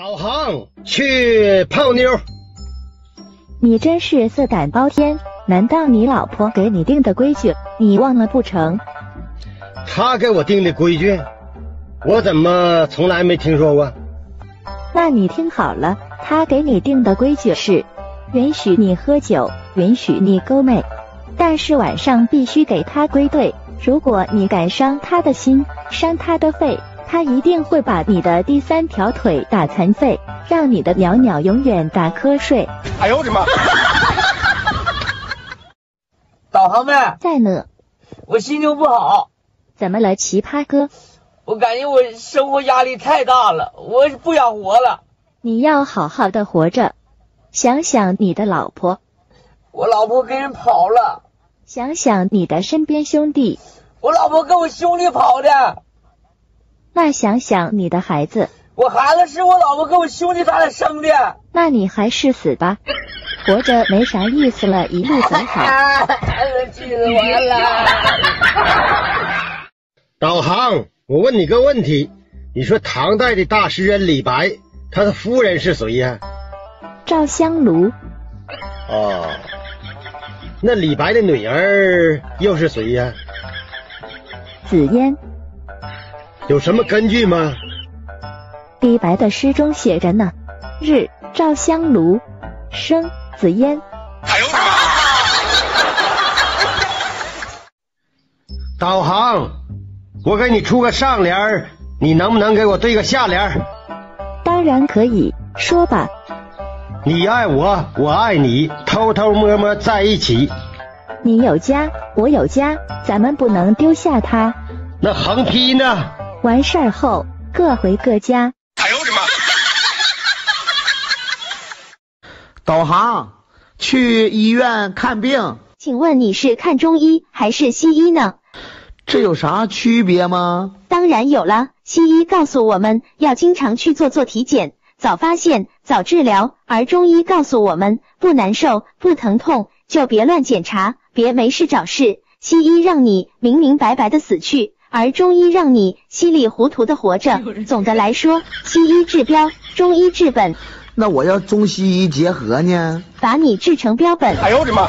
导航去泡妞。你真是色胆包天！难道你老婆给你定的规矩你忘了不成？她给我定的规矩，我怎么从来没听说过？那你听好了，她给你定的规矩是：允许你喝酒，允许你勾妹，但是晚上必须给她归队。如果你敢伤她的心，伤她的肺。他一定会把你的第三条腿打残废，让你的鸟鸟永远打瞌睡。哎呦我的妈！导航妹在呢，我心情不好。怎么了，奇葩哥？我感觉我生活压力太大了，我不想活了。你要好好的活着，想想你的老婆。我老婆跟人跑了。想想你的身边兄弟。我老婆跟我兄弟跑的。那想想你的孩子，我孩子是我老婆跟我兄弟咱俩生的。那你还是死吧，活着没啥意思了，一路走好。气死我了！导航，我问你个问题，你说唐代的大诗人李白，他的夫人是谁呀？赵香炉。哦，那李白的女儿又是谁呀？紫嫣。有什么根据吗？李白的诗中写着呢，日照香炉，生紫烟。哎呦我 导航，我给你出个上联，你能不能给我对个下联？当然可以说吧。你爱我，我爱你，偷偷摸摸在一起。你有家，我有家，咱们不能丢下他。那横批呢？完事儿后各回各家。哎呦我的妈！导航去医院看病，请问你是看中医还是西医呢？这有啥区别吗？当然有了，西医告诉我们要经常去做做体检，早发现早治疗；而中医告诉我们不难受不疼痛就别乱检查，别没事找事。西医让你明明白白的死去。而中医让你稀里糊涂的活着。总的来说，西医治标，中医治本。那我要中西医结合呢？把你治成标本。哎呦我的妈！